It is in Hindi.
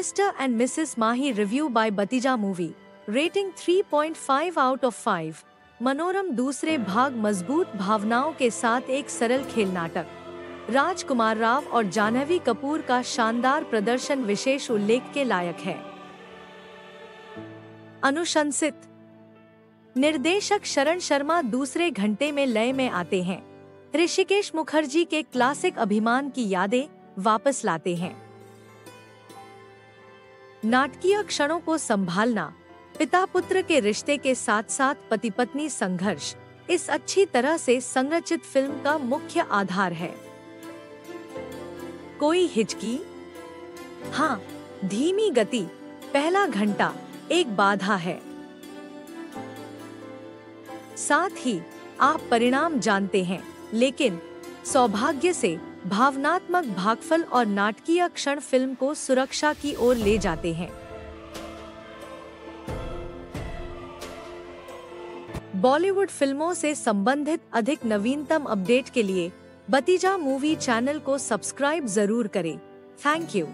Mr. and Mrs. Mahi review by Batija movie. Rating 3.5 out of 5. मनोरम दूसरे भाग मज़बूत भावनाओं के साथ एक सरल खेल नाटक राजकुमार राव और जानवी कपूर का शानदार प्रदर्शन विशेष उल्लेख के लायक है अनुशंसित निर्देशक शरण शर्मा दूसरे घंटे में लय में आते हैं ऋषिकेश मुखर्जी के क्लासिक अभिमान की यादें वापस लाते हैं नाटकीय क्षणों को संभालना पिता पुत्र के रिश्ते के साथ साथ पति पत्नी संघर्ष, इस अच्छी तरह से संरचित फ़िल्म का मुख्य आधार है। कोई हिचकी? हाँ धीमी गति, पहला घंटा, एक बाधा है। साथ ही, आप परिणाम जानते हैं, लेकिन सौभाग्य से भावनात्मक भागफल और नाटकीय क्षण फ़िल्म को सुरक्षा की ओर ले जाते हैं। बॉलीवुड फ़िल्मों से संबंधित अधिक नवीनतम अपडेट के लिए बतीजा मूवी चैनल को सब्सक्राइब ज़रूर करें। Thank you.